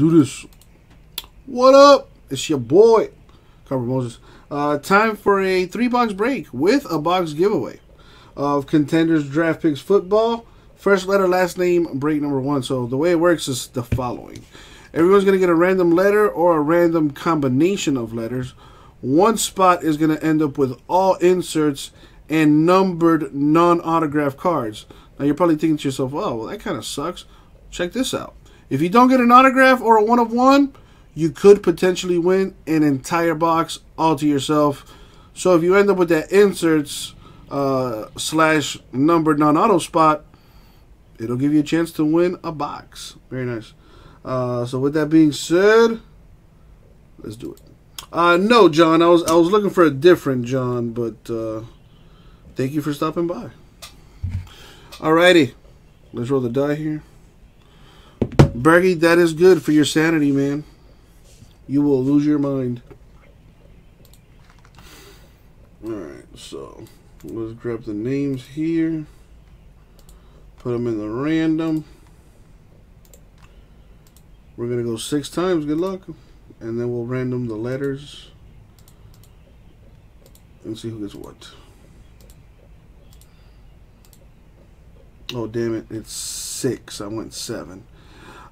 do this. What up? It's your boy, Cover Moses. Uh, time for a three box break with a box giveaway of Contenders Draft Picks Football. First letter, last name, break number one. So the way it works is the following everyone's going to get a random letter or a random combination of letters. One spot is going to end up with all inserts and numbered non autograph cards. Now you're probably thinking to yourself, oh, well, that kind of sucks. Check this out. If you don't get an autograph or a one of one, you could potentially win an entire box all to yourself. So if you end up with that inserts uh, slash numbered non-auto spot, it'll give you a chance to win a box. Very nice. Uh, so with that being said, let's do it. Uh, no, John, I was I was looking for a different John, but uh, thank you for stopping by. Alrighty, let's roll the die here. Bergie, that is good for your sanity, man. You will lose your mind. Alright, so let's grab the names here. Put them in the random. We're going to go six times. Good luck. And then we'll random the letters. And see who gets what. Oh, damn it. It's six. I went seven.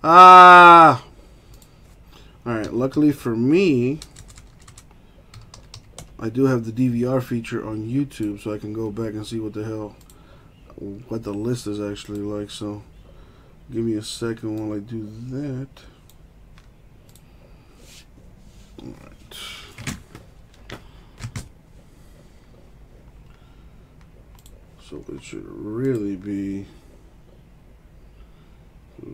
Ah! Alright, luckily for me, I do have the DVR feature on YouTube, so I can go back and see what the hell, what the list is actually like. So, give me a second while I do that. Alright. So it should really be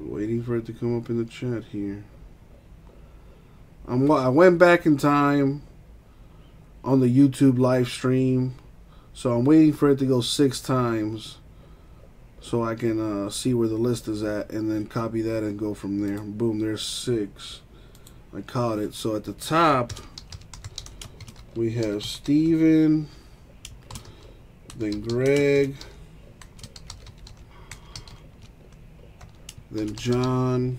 waiting for it to come up in the chat here. I'm, I went back in time on the YouTube live stream, so I'm waiting for it to go six times so I can uh, see where the list is at and then copy that and go from there. Boom, there's six. I caught it. So at the top, we have Steven, then Greg, then John,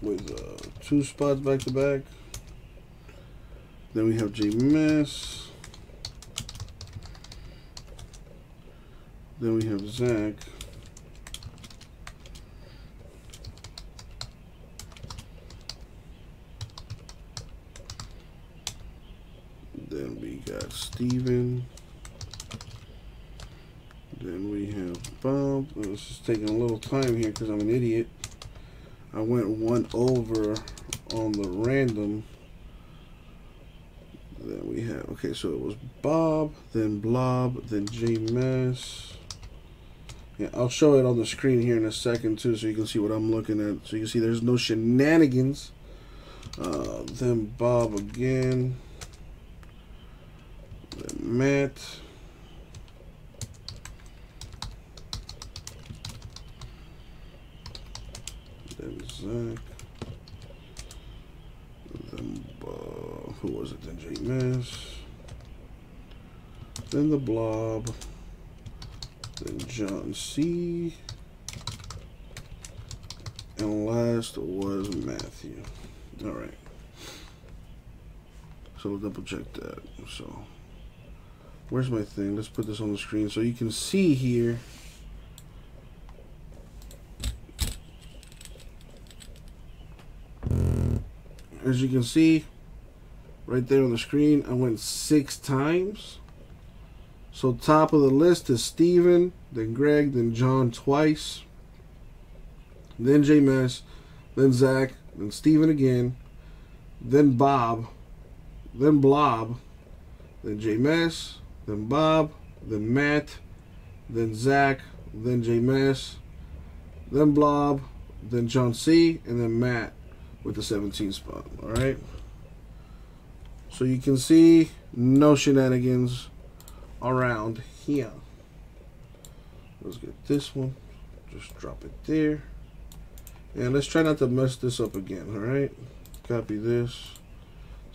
with uh, two spots back to back. Then we have J Mess. Then we have Zach. Then we got Steven. Then we have Bob. This is taking a little time here because I'm an idiot. I went one over on the random. Then we have, okay, so it was Bob, then Blob, then J Mess. Yeah, I'll show it on the screen here in a second too so you can see what I'm looking at. So you can see there's no shenanigans. Uh, then Bob again. Then Matt. Then Zach. Then uh, who was it? Then J Mess. Then the Blob. Then John C. And last was Matthew. All right. So we'll double check that. So where's my thing? Let's put this on the screen so you can see here. As you can see, right there on the screen, I went six times. So top of the list is Steven, then Greg, then John twice, then J Mess, then Zach, then Steven again, then Bob, then Blob, then J Mess, then Bob, then Matt, then Zach, then J Mess, then Blob, then John C, and then Matt with the 17 spot. All right. So you can see no shenanigans around here. Let's get this one. Just drop it there. And let's try not to mess this up again, alright? Copy this.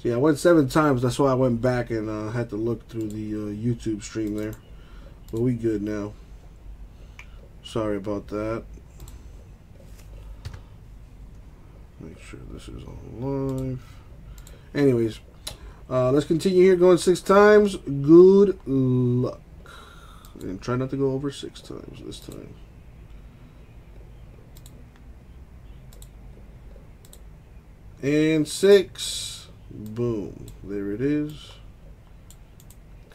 See, I went seven times. That's why I went back and uh, had to look through the uh, YouTube stream there. But we good now. Sorry about that. Make sure this is on live. Anyways, uh, let's continue here going six times. Good luck. And try not to go over six times this time. And six. Boom. There it is.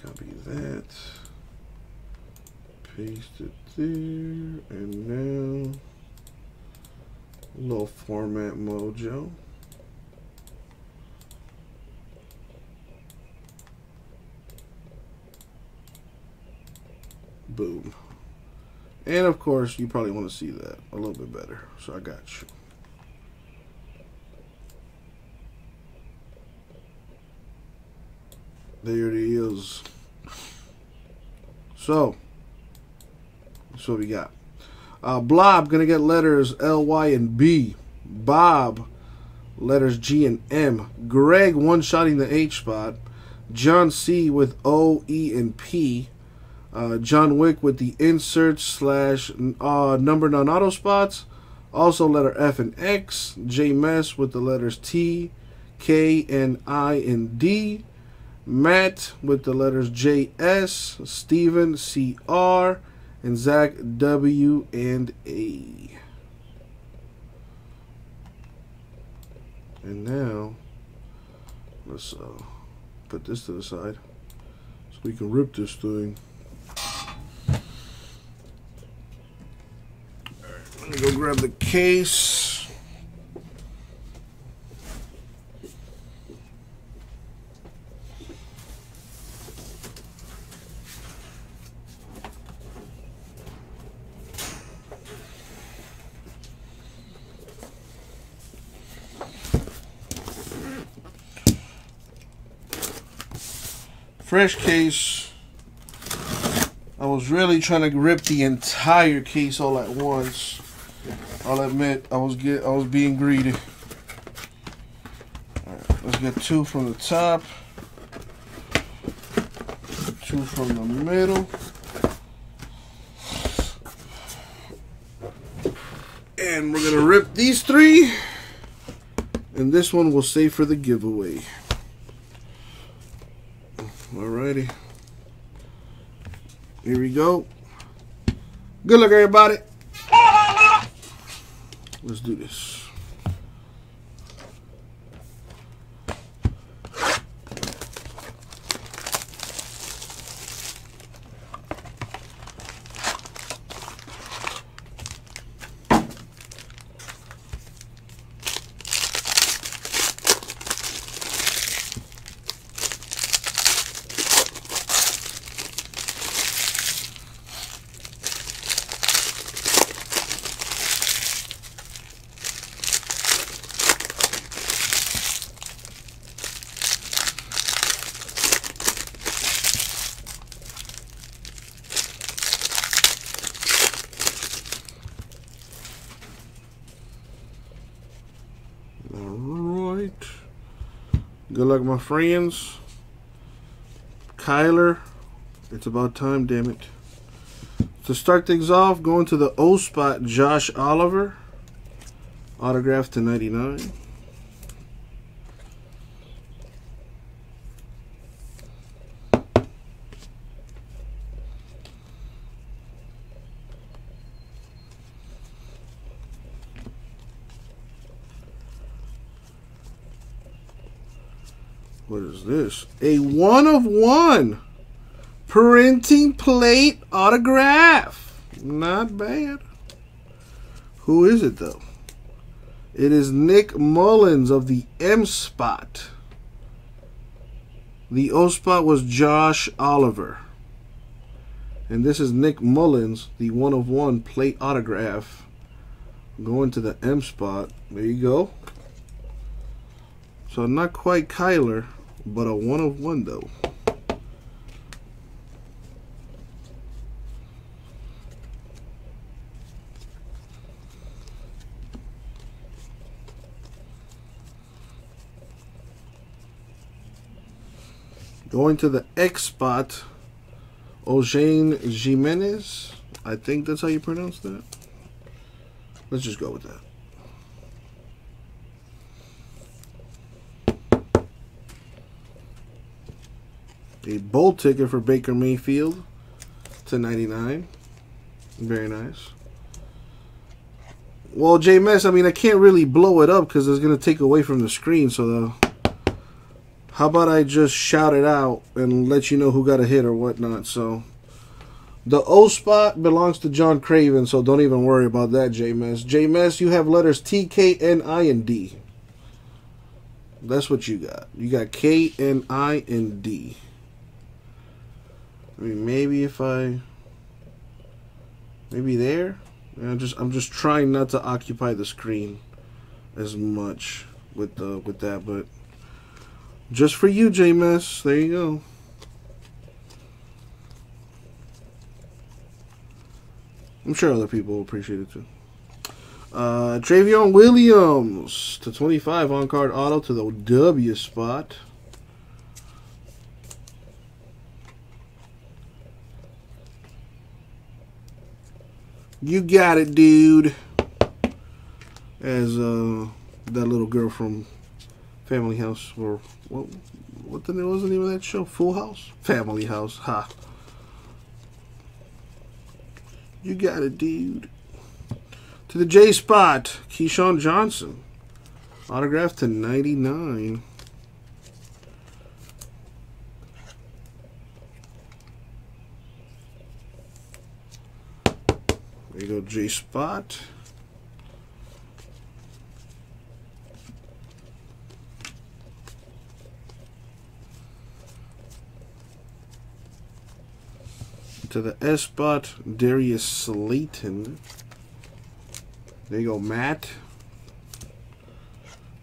Copy that. Paste it there. And now, little format mojo. Boom. And of course, you probably want to see that a little bit better. So I got you. There it is. So, what we got. Uh, Blob going to get letters L, Y, and B. Bob, letters G and M. Greg one-shotting the H spot. John C with O, E, and P. Uh, John Wick with the insert slash uh, number non-auto spots. Also letter F and X. J Mess with the letters T, K, and I and D. Matt with the letters J S. Steven C R. And Zach W and A. And now let's uh, put this to the side so we can rip this thing. Let me go grab the case. Fresh case. I was really trying to rip the entire case all at once. I'll admit I was get I was being greedy. Alright, let's get two from the top. Two from the middle. And we're gonna rip these three. And this one we'll save for the giveaway. Alrighty. Here we go. Good luck, everybody. Let's do this. Alright. Good luck, my friends. Kyler, it's about time, damn it. To start things off, going to the O spot, Josh Oliver. Autograph to 99. This? A one of one printing plate autograph. Not bad. Who is it though? It is Nick Mullins of the M spot. The O spot was Josh Oliver. And this is Nick Mullins, the one of one plate autograph. Going to the M spot. There you go. So not quite Kyler, but a one of one though. Going to the X spot, Eugene Ximines. I think that's how you pronounce that. Let's just go with that. A bowl ticket for Baker Mayfield to 99. Very nice. Well, JMS, I mean, I can't really blow it up because it's going to take away from the screen. So, the, how about I just shout it out and let you know who got a hit or whatnot. So, the O spot belongs to John Craven, so don't even worry about that, JMS. JMS, you have letters T, K, N, I, and D. That's what you got. You got K, N, I, and D. I mean, maybe if I, maybe there. I'm just I'm just trying not to occupy the screen as much with the with that, but just for you, JMS. There you go. I'm sure other people will appreciate it too. Uh, Trayveon Williams to 25 on card auto to the W spot. You got it, dude. As uh, that little girl from Family House, or what? What the name was the name of that show? Full House, Family House. Ha. You got it, dude. To the J spot, Keyshawn Johnson. Autograph to 99. There go, J spot. To the S spot, Darius Slayton. There you go, Matt.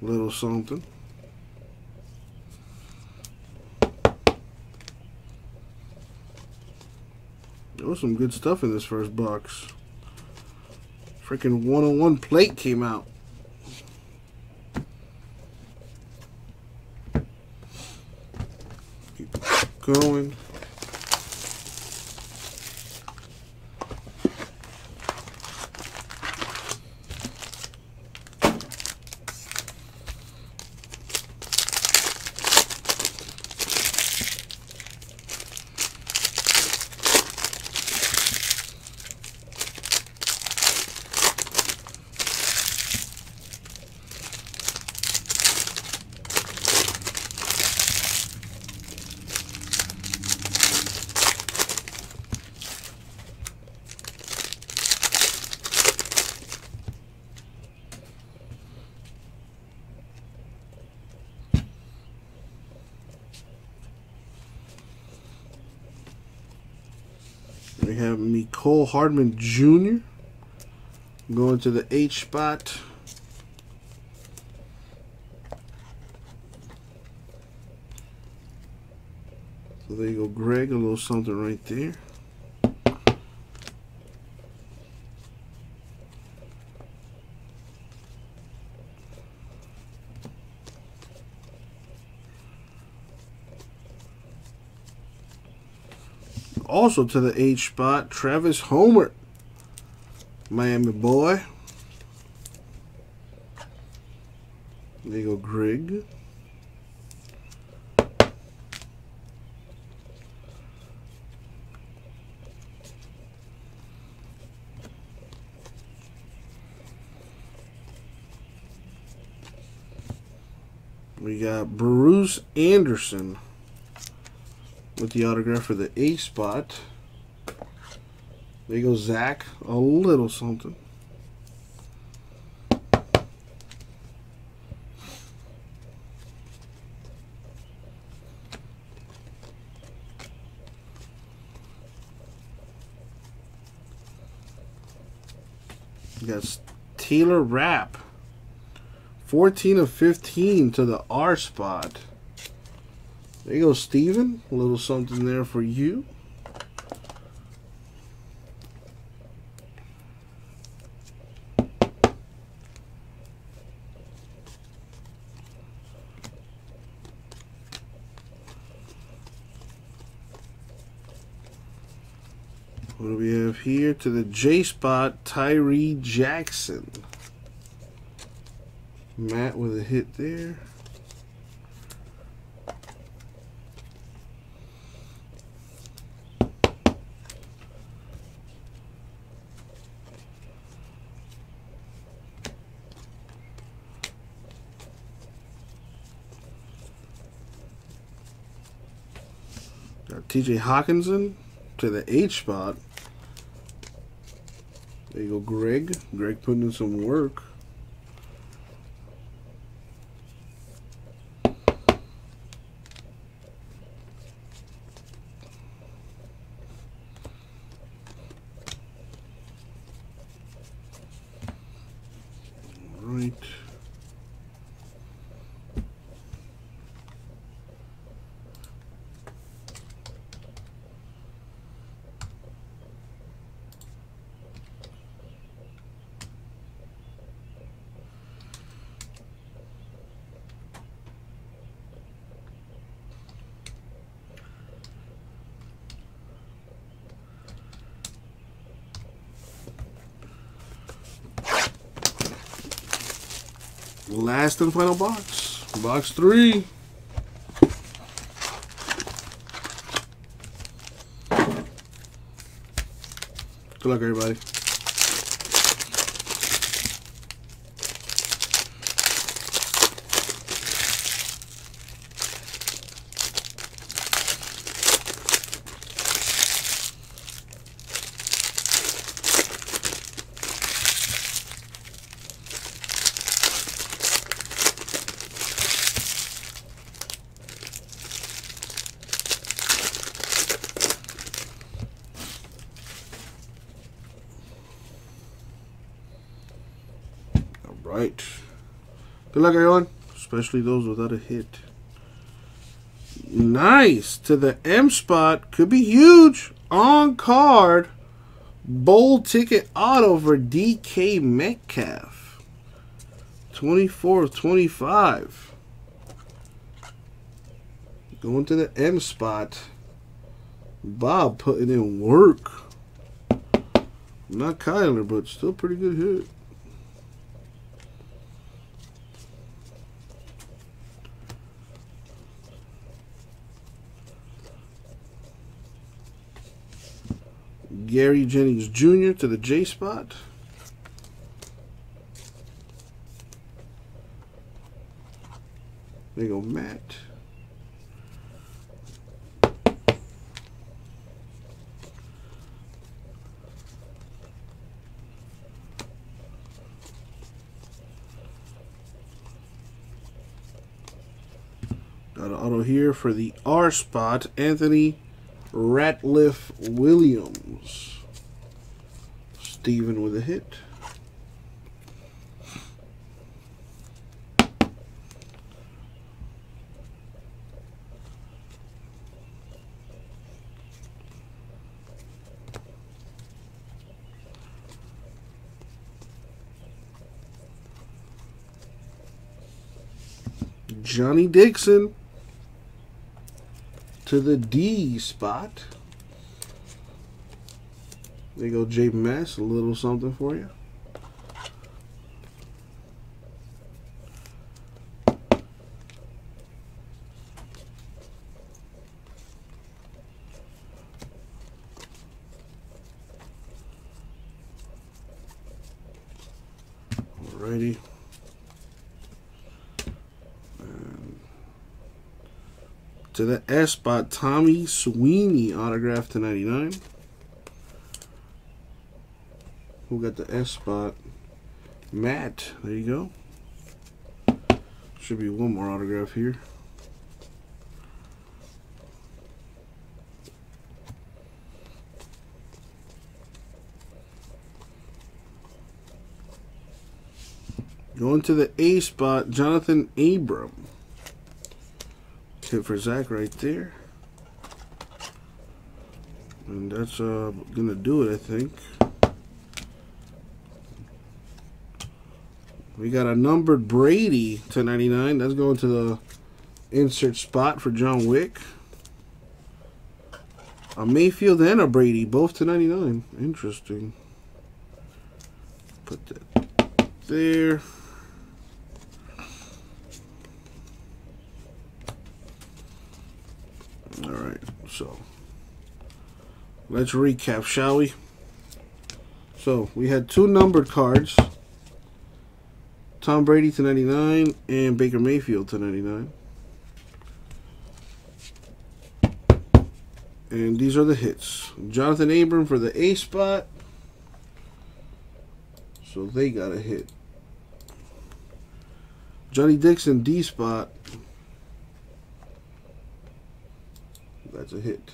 Little something. There was some good stuff in this first box. Freaking 101 plate came out. Keep going. Have Mecole Hardman Jr. going to the H spot. So there you go, Greg, a little something right there. Also to the H spot, Travis Homer. Miami boy. There you go, Greg. We got Bruce Anderson with the autograph for the A spot. There you go, Zach. A little something. Got Taylor Rapp. 14 of 15 to the R spot. There you go, Steven. A little something there for you. What do we have here? To the J spot, Tyree Jackson. Matt with a hit there. TJ Hockenson to the H spot. There you go, Greg. Greg putting in some work. Right. Last and final box. Box three. Good luck, everybody. All right. Good luck, everyone. Especially those without a hit. Nice. To the M spot. Could be huge. On card. Bowl ticket auto for DK Metcalf. 24 of 25. Going to the M spot. Bob putting in work. Not Kyler, but still pretty good hit. Gary Jennings Jr. to the J spot. There you go, Matt. Got an auto here for the R spot, Anthony Ratliff Williams. Steven with a hit. Johnnie Dixon to the D spot. There you go, J Mass, a little something for you. Alrighty. To the S spot, Tommy Sweeney autograph to 99. Who got the S spot? Matt. There you go. Should be one more autograph here. Going to the A spot, Jonathan Abram. For Zach right there. And that's uh, going to do it, I think. We got a numbered Brady to 99. That's going to the insert spot for John Wick. A Mayfield and a Brady, both to 99. Interesting. Put that there. All right, so let's recap, shall we? So we had two numbered cards. Tom Brady to 99 and Baker Mayfield to 99. And these are the hits. Jonathan Abram for the A spot. So they got a hit. Johnnie Dixon D spot. That's a hit.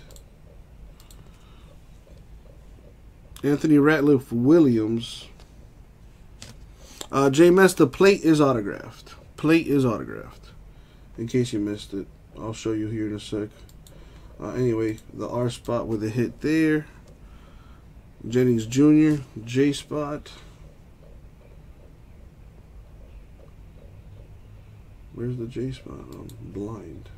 Anthony Ratliff Williams. Uh, J Mess, the plate is autographed. Plate is autographed. In case you missed it, I'll show you here in a sec. Uh, anyway, the R spot with a hit there. Jennings Jr., J spot. Where's the J spot? I'm blind.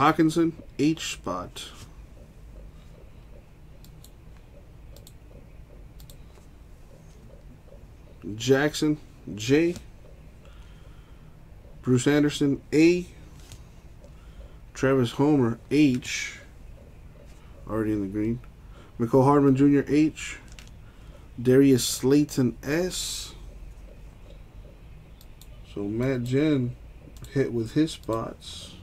Hockenson, H spot. Jackson, J. Bruce Anderson, A. Travis Homer, H. Already in the green. Mecole Hardman Jr., H. Darius Slayton, S. So Matt Jen hit with his spots.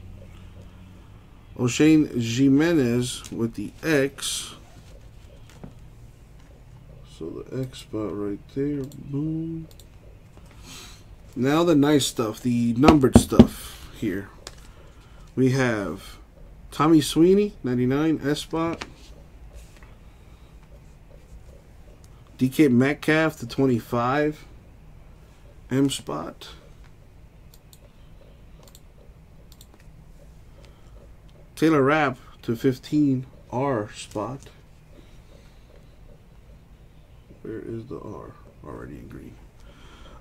Oshane Ximines with the X. So the X spot right there. Boom. Now the nice stuff, the numbered stuff here. We have Tommy Sweeney, 99, S spot. DK Metcalf, the 25, M spot. Taylor Rapp to 15, R spot. Where is the R? Already in green.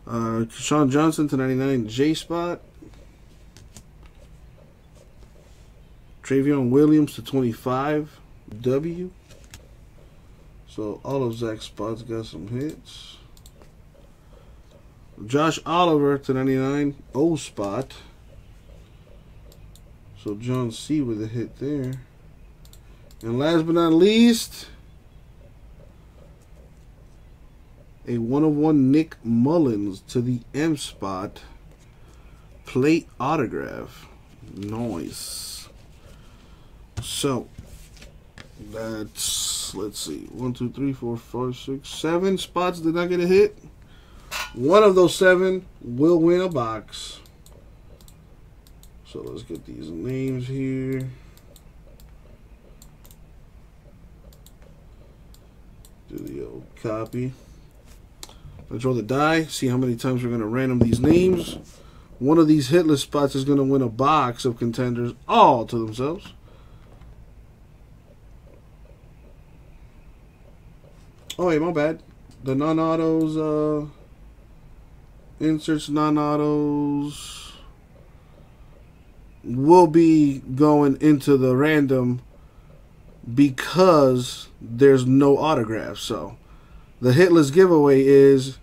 Uh, Sean Johnson to 99, J spot. Trayveon Williams to 25, W. So all of Zach's spots got some hits. Josh Oliver to 99, O spot. So John C with a hit there. And last but not least, a one of one Nick Mullins to the M spot. Plate autograph. Noise. So that's let's see. One, two, three, four, five, six, seven spots did not get a hit. One of those seven will win a box. So let's get these names here. Do the old copy. Let's roll the die, see how many times we're going to random these names. One of these hitless spots is going to win a box of contenders all to themselves. Oh, wait, my bad. The non-autos, uh, inserts non-autos will be going into the random because there's no autograph. So the hitless giveaway is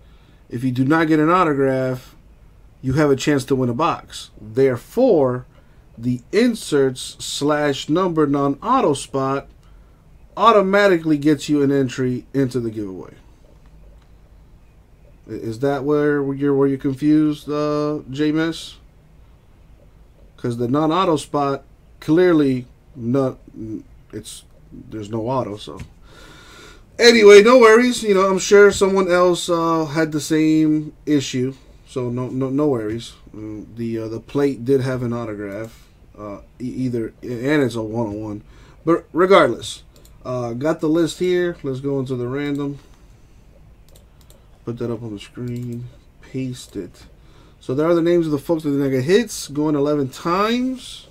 if you do not get an autograph, you have a chance to win a box. Therefore, the inserts slash number non auto spot automatically gets you an entry into the giveaway. Is that where you're where you're confused, uh, JMS? Because the non-auto spot clearly not it's there's no auto so. Anyway no worries you know i'm sure someone else uh, had the same issue so no no no worries. Mm, the uh, the plate did have an autograph uh, either and it's a one-on-one. But regardless uh, got the list here let's go into the random. Put that up on the screen paste it so there are the names of the folks that the get hits, going 11 times.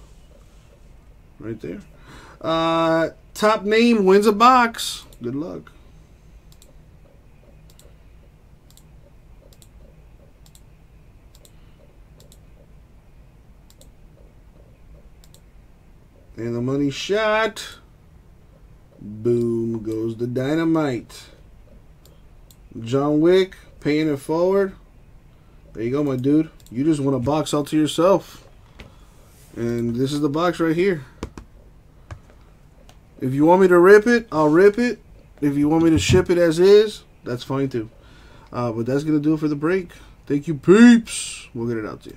Right there. Uh, top name wins a box. Good luck. And the money shot. Boom goes the dynamite. John Wick paying it forward. There you go, my dude. You just want a box all to yourself. And this is the box right here. If you want me to rip it, I'll rip it. If you want me to ship it as is, that's fine too. Uh, but that's going to do it for the break. Thank you, peeps. We'll get it out to you.